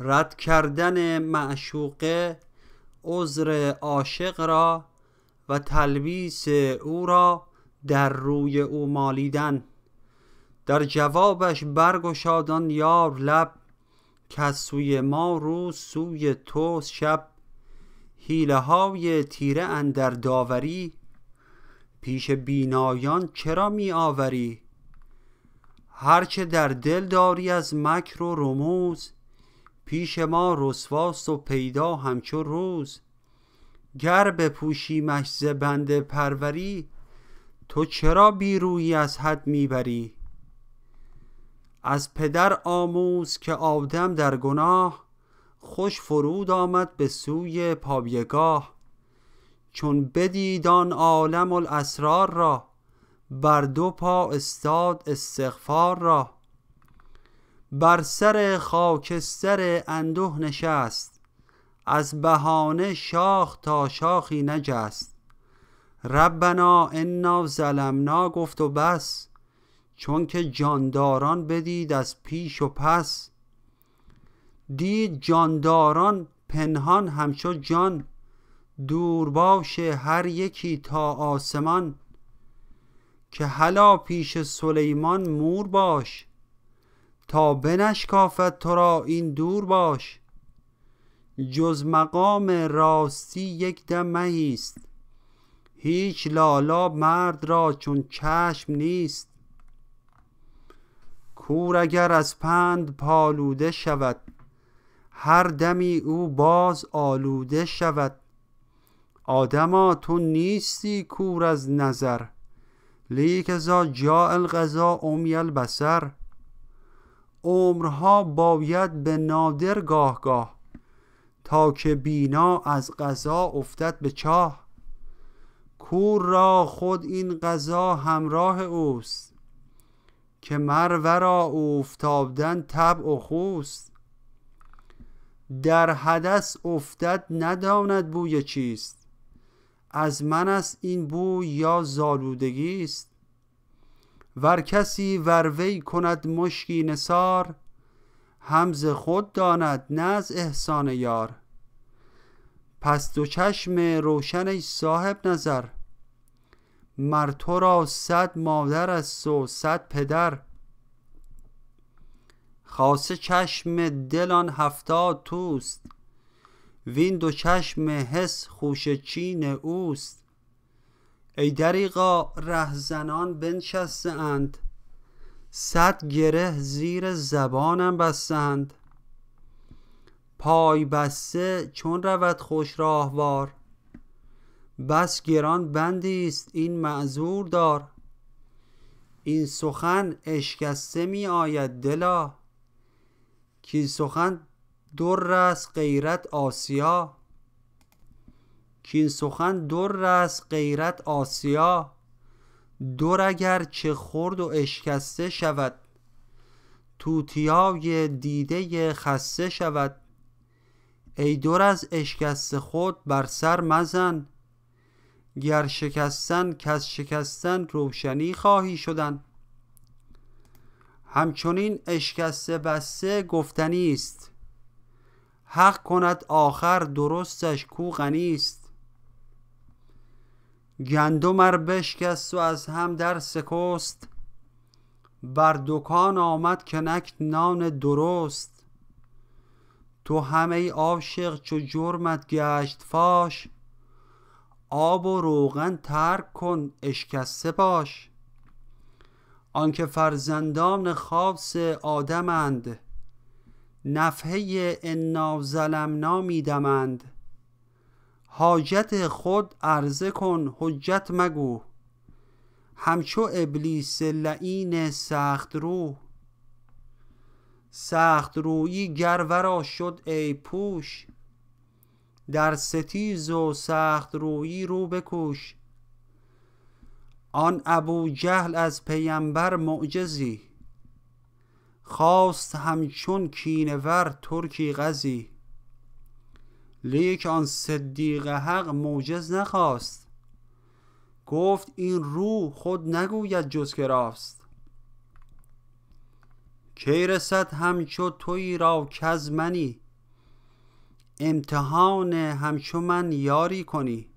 رد کردن معشوقه عذر عاشق را و تلبیس او را در روی او مالیدن. در جوابش برگشادان یار لب که سوی ما روز سوی تو شب حیله های تیره اندر داوری. پیش بینایان چرا می آوری؟ هرچه در دل داری از مکر و رموز پیش ما رسواست و پیدا همچو روز. گر بپوشیمش ز بنده پروری تو چرا بیرویی از حد می‌بری از پدر آموز که آدم در گناه خوش فرود آمد به سوی پابیگاه چون بدید آن عالم الاسرار را بر دو پا استاد استغفار را. بر سر خاکستر انده نشست از بهانه شاخ تا شاخی نجست. ربنا انا ظلمنا گفت و بس چون که جانداران بدید از پیش و پس. دید جانداران پنهان همچو جان دور باشه هر یکی تا آسمان. که هلا پیش سلیمان مور باش تا بنشکافد تو را این دور باش. جز مقام راستی یک دم مهیست. هیچ لالا مرد را چون چشم نیست. کور اگر از پند پالوده شود هر دمی او باز آلوده شود. آدما تو نیستی کور از نظر لیک ازا جاء القضا امی البصر عمرها باید به نادر گاه گاه تا که بینا از قضا افتد به چاه. کور را خود این قضا همراه اوست که مر ورا اوفتادن طبع و خوست. در حدث افتد نداند بوی چیست از من است این بوی یا زالودگی است. ور کسی وروی کند مشکی نثار هم ز خود داند نه از احسان یار. پس دو چشم روشن ای صاحب نظر مر تو را صد مادر است و صد پدر. خاصه چشم دل آن هفتاد توست وین دو چشم حس خوشه چین اوست. ای دریغا رهزنان بنشسته اند صد گره زیر زبانم بسته اند پای بسته چون رود خوش راهوار. بس گران بندی است این معذور دار. این سخن اشکسته می آید دلا. کاین سخن در است غیرت آسیا. کاین سخن در است غیرت آسیا در اگر چه خرد و اشکسته شود توتیای دیده خسته شود. ای در از اشکست خود بر سر مزن گر شکستن کز شکستن روشنی خواهی شدن. همچنین اشکسته بسته گفتنی است حق کند آخر درستش کو غنیست گندم ار بشکست و از هم در سکست. بر دکان آمد کنک نان درست. تو هم ای عاشق چو جرمت گشت فاش. آب و روغن ترک کن اشکسته باش. آنکه فرزندان خاص آدمند نفحه انا ظلمنا می دمند حاجت خود عرضه کن حجت مگو. همچو ابلیس لعین سخت رو سخت رویی گر ورا شد عیب پوش. در ستیز و سخت رویی رو بکوش. آن ابوجهل از پیمبر معجزی. خواست همچون کینه ور ترکی غزی. لیک آن صدیق حق معجز نخواست. گفت این رو خود نگوید جز که راست. کی رسد همچو تویی را کز منی؟ امتحان همچو من یاری کنی؟